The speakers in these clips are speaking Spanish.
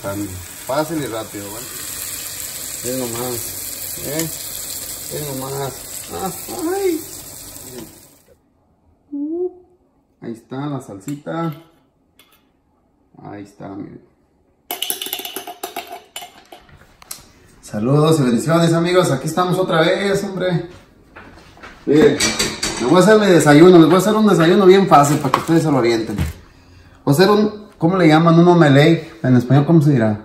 Fácil y rápido, ¿vale? Ven nomás. ¿Eh? Ven nomás. Ah, ay. Ahí está la salsita. Ahí está, miren. Saludos y bendiciones amigos, aquí estamos otra vez, hombre. Miren, me voy a hacer mi desayuno, les voy a hacer un desayuno bien fácil para que ustedes se lo orienten. Voy a hacer un, ¿cómo le llaman? Un omelette, en español, ¿cómo se dirá?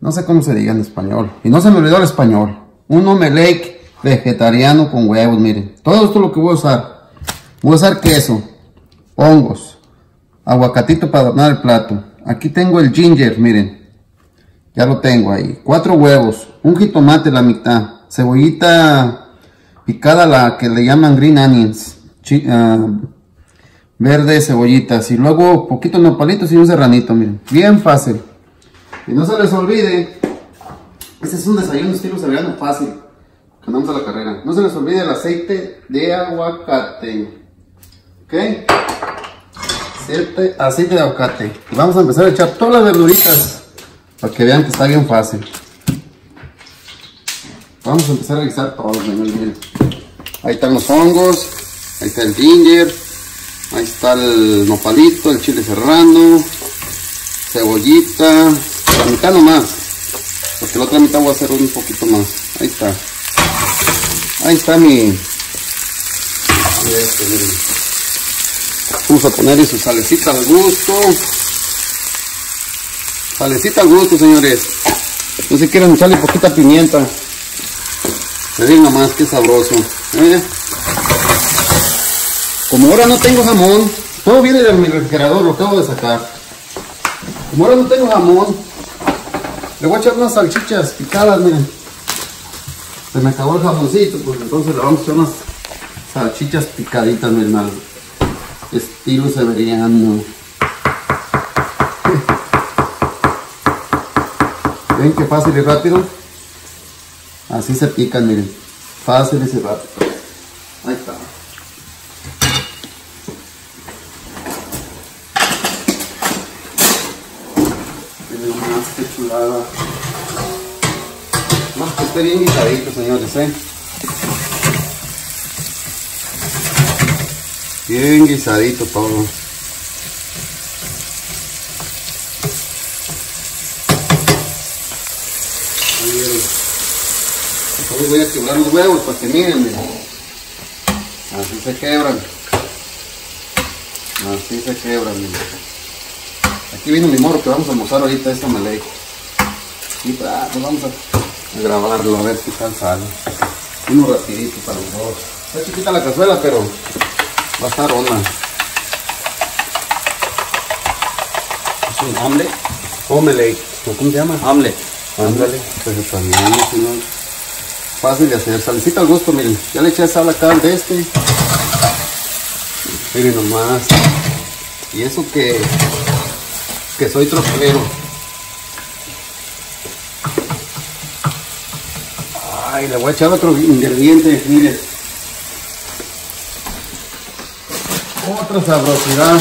No sé cómo se diga en español. Y no se me olvidó el español. Un omelette vegetariano con huevos, miren. Todo esto es lo que voy a usar. Voy a usar queso, hongos, aguacatito para adornar el plato. Aquí tengo el ginger, miren. Ya lo tengo ahí. Cuatro huevos, un jitomate la mitad, cebollita picada la que le llaman green onions, ah, verde cebollitas y luego poquito nopalitos y un serranito, miren. Bien fácil. Y no se les olvide, este es un desayuno estilo serrano fácil. que Andamos a la carrera. No se les olvide el aceite de aguacate. ¿Ok? Aceite, aceite de aguacate. Y vamos a empezar a echar todas las verduritas. Para que vean que está bien fácil. Vamos a empezar a guisar todo, señores. Miren. Ahí están los hongos. Ahí está el ginger. Ahí está el nopalito, el chile serrano. Cebollita. La mitad nomás. Porque la otra mitad voy a hacer un poquito más. Ahí está. Ahí está mi... Vamos a ponerle su salecita al gusto. Salecita al gusto, señores. No se quieran echarle poquita pimienta. Miren nomás que sabroso. ¿eh? Como ahora no tengo jamón, todo viene de mi refrigerador, lo acabo de sacar. Como ahora no tengo jamón, le voy a echar unas salchichas picadas, miren. Se me acabó el jamoncito, pues entonces le vamos a echar unas salchichas picaditas, mi hermano. Estilo severiano. ¿Ven qué fácil y rápido? Así se pican, miren. Fácil y rápido. Ahí está. Miren más Más que esté bien guisadito, señores, ¿eh? Bien guisadito todo. Entonces voy a quebrar los huevos para que miren, miren. Así se quebran. Así se quebran, miren. Aquí vino mi moro que vamos a almorzar ahorita esta malay. Pues vamos a, grabarlo a ver qué tal sale. Uno rapidito para los dos. Está chiquita la cazuela, pero va a estar onda. Es un omelette. Omelette. ¿O ¿Cómo se llama? Omelette. Ándale, señor. Fácil de hacer, salecita al gusto, miren. Ya le eché sal acá al de este. Miren nomás. Y eso que, que soy tropero. Ay, le voy a echar otro ingrediente, miren. Otra sabrosidad.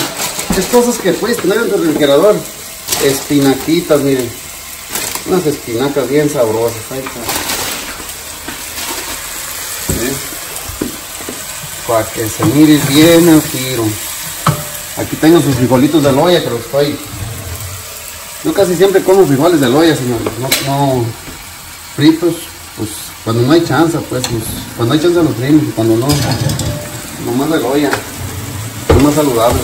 Es cosas que puedes tener en tu refrigerador. Espinaquitas, miren. Unas espinacas bien sabrosas. Ahí está. Para que se mire bien al tiro. Aquí tengo sus frijolitos de loya que los estoy. Yo casi siempre como frijoles de loya, señores. No fritos, pues cuando no hay chance, pues, pues, cuando hay chance los frimos y cuando no, nomás de loya. Son más saludables.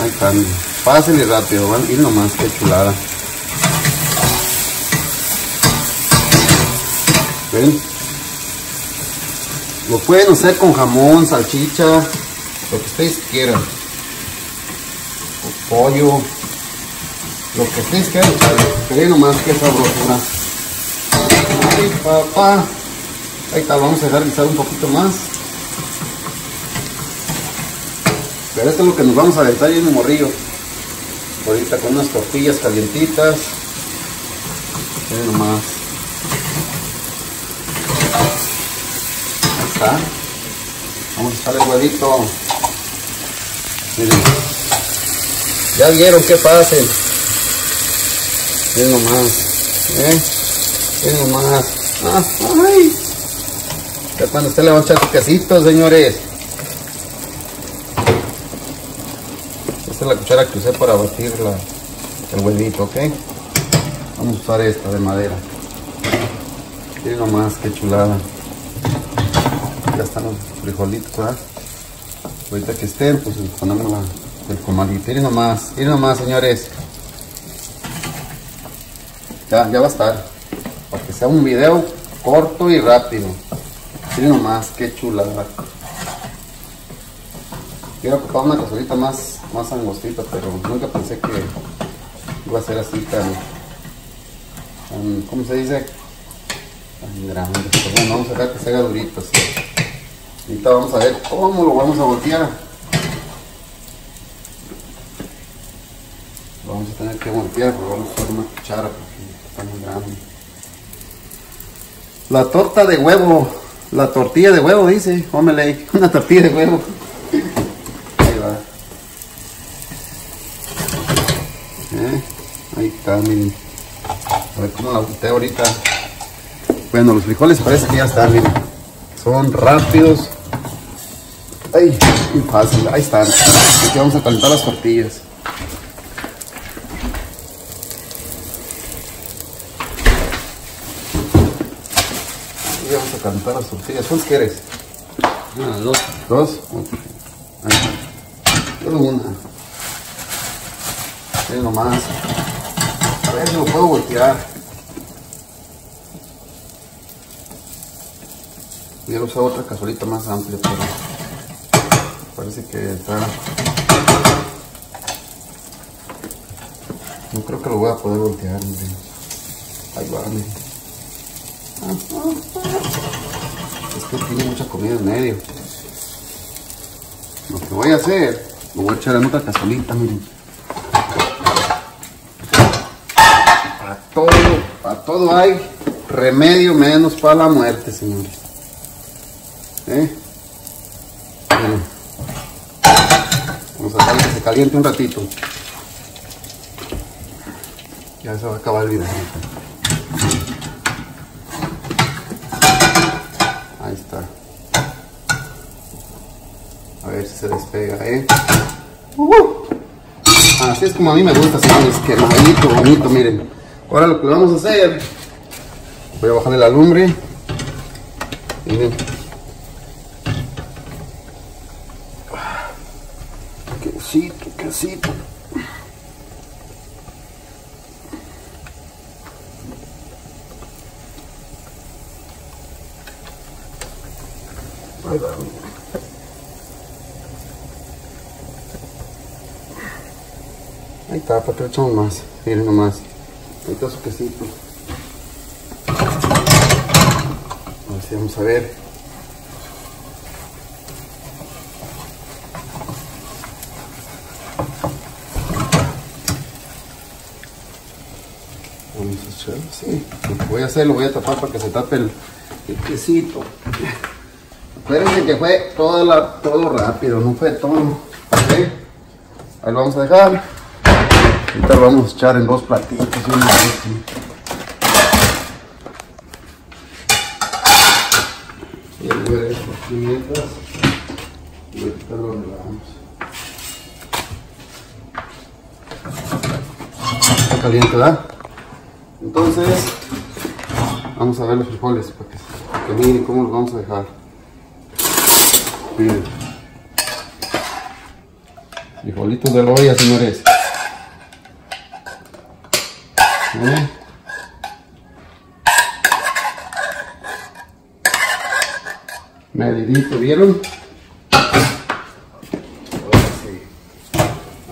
Ahí están. Fácil y rápido, van ir nomás, qué chulada. ¿Ven? Lo pueden hacer con jamón, salchicha, lo que ustedes quieran. O pollo, lo que ustedes quieran. Miren nomás qué sabrosura. Ay, papá. Ahí está, vamos a dejar guisar un poquito más. Pero esto es lo que nos vamos a aventar en el morrillo. Ahorita con unas tortillas calientitas. Miren nomás. Ahí está. Vamos a echarle el huevito. Miren. Ya vieron qué fácil. Miren nomás. ¿Eh? Nomás. Ah, ay. Cuando usted le va a echar su quesito, señores. Esta es la cuchara que usé para batir la, el huevito, ¿ok? Vamos a usar esta de madera. Miren nomás, qué chulada. Ya están los frijolitos, ¿verdad? Ahorita que estén, pues ponemos la, el comalito. Miren nomás, miren nomás, señores. Ya, ya va a estar. Para que sea un video corto y rápido. Miren nomás, qué chulada. Quiero ocupar una cazuelita más, más angostita, pero nunca pensé que iba a ser así tan, tan ¿cómo se dice? Tan grande. Bueno, vamos a dejar que se haga durito. así. Ahorita vamos a ver cómo lo vamos a voltear. Vamos a tener que voltear, pero vamos a usar una cuchara porque La torta de huevo, la tortilla de huevo dice, ómele, una tortilla de huevo. Ahí va. Eh, Ahí está, miren. A ver cómo la volteo ahorita. Bueno, los frijoles parece que ya están, miren. Son rápidos. Ay, muy fácil. Ahí están. Aquí vamos a calentar las tortillas. Calentar las tortillas. ¿Cuántas quieres? Una, dos. ¿Dos? Ahí está. Solo una. Miren nomás. A ver si lo puedo voltear. Hubiera usado otra cazuelita más amplia, pero parece que está. No creo que lo voy a poder voltear. miren. Ahí va, miren. Es que tiene mucha comida en medio. Lo que voy a hacer, lo voy a echar en otra cazuelita, miren. Para todo, para todo hay remedio menos para la muerte, señores. ¿Eh? Bueno. Vamos a dejar que se caliente un ratito. Ya se va a acabar el video. Ahí está. A ver si se despega, ¿eh? Uh. Así es como a mí me gusta, señores. Quemadito, bonito, miren. Ahora lo que vamos a hacer, voy a bajarle la lumbre. Miren. Quesito, quesito. Ahí va. Ahí está, para que le echamos más. Miren nomás. Ahí está su quesito. Ahora sí, vamos a ver. Vamos a echar así. Lo que voy a hacer, lo voy a tapar para que se tape el, quesito. Acuérdense que fue todo, rápido, no fue todo. Ahí lo vamos a dejar. Ahorita lo vamos a echar en dos platitos. y una vez, ¿sí? Y relajamos. Está caliente, ¿verdad? Entonces, vamos a ver los frijoles para que, para miren cómo los vamos a dejar. Miren. Frijolitos de la olla, señores. ¿Eh? Medidito, ¿vieron? Ahora sí.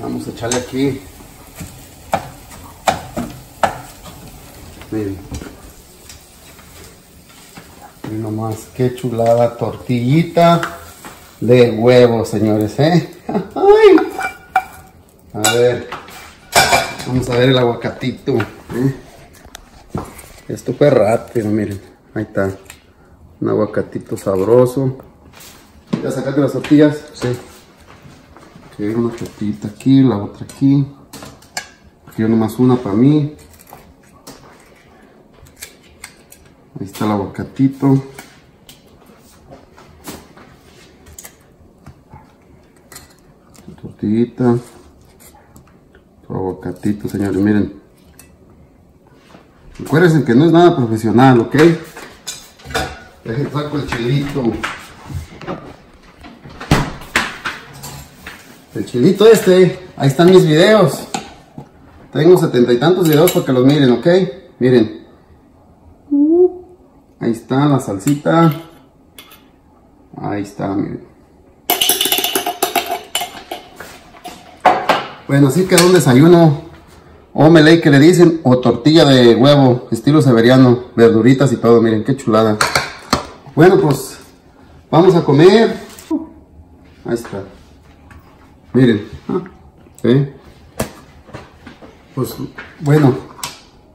Vamos a echarle aquí. Miren. Miren nomás, qué chulada tortillita de huevo, señores, ¿eh? A ver, vamos a ver el aguacatito. ¿Eh? Esto fue rápido, miren. Ahí está. Un aguacatito sabroso. ¿Ya sacaste las tortillas? Sí. Ok, una tortillita aquí, la otra aquí. Aquí nomás una para mí. Ahí está el aguacatito. Tortillita. Su aguacatito, señores, miren. Acuérdense que no es nada profesional, ¿ok? Dejen saco el chilito. El chilito este, ahí están mis videos. Tengo setenta y tantos videos para que los miren, ¿ok? Miren. Ahí está la salsita. Ahí está, miren. Bueno, así quedó un desayuno omelette que le dicen o tortilla de huevo estilo severiano, verduritas y todo, miren qué chulada. Bueno, pues vamos a comer. Ahí está. Miren. ¿sí? Pues bueno,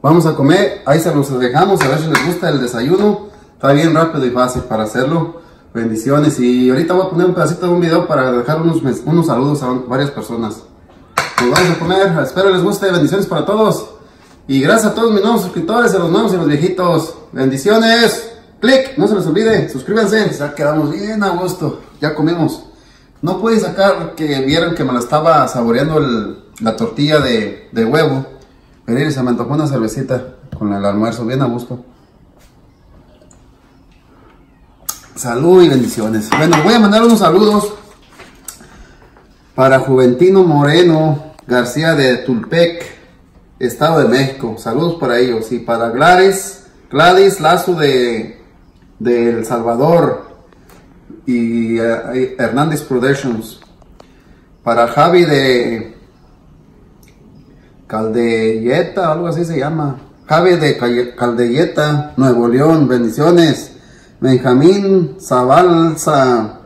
vamos a comer. Ahí se los dejamos, a ver si les gusta el desayuno. Está bien rápido y fácil para hacerlo. Bendiciones. Y ahorita voy a poner un pedacito de un video para dejar unos, unos saludos a varias personas. Nos vamos a comer. Espero les guste. Bendiciones para todos. Y gracias a todos mis nuevos suscriptores, a los nuevos y los viejitos. Bendiciones. Clic, no se les olvide. Suscríbanse. Ya quedamos bien a gusto. Ya comimos. No pude sacar que vieron que me la estaba saboreando la tortilla de, de huevo. Pero se me antojó una cervecita con el almuerzo. Bien a gusto. Salud y bendiciones. Bueno, voy a mandar unos saludos para Juventino Moreno García de Tulpec, Estado de México. Saludos para ellos. Y para Gladys, Gladys Lazo de, El Salvador y uh, Hernández Productions. Para Javi de Caldelleta, algo así se llama. Javi de Caldelleta, Nuevo León, bendiciones. Benjamín Zabalza,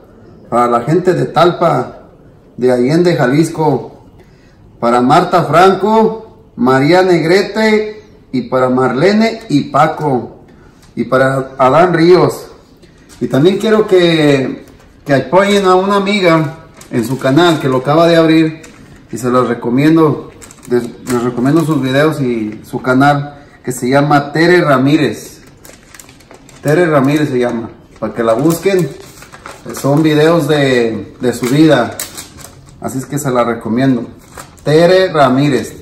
para la gente de Talpa, de Allende, Jalisco. Para Marta Franco, María Negrete y para Marlene y Paco. Y para Adán Ríos. Y también quiero que, que apoyen a una amiga en su canal que lo acaba de abrir y se los recomiendo. Les, les recomiendo sus videos y su canal que se llama Tere Ramírez. Tere Ramírez se llama. Para que la busquen. Son videos de, de su vida. Así es que se la recomiendo. Tere Ramírez.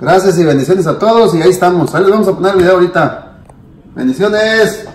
Gracias y bendiciones a todos. Y ahí estamos. Ahí les vamos a poner el video ahorita. Bendiciones.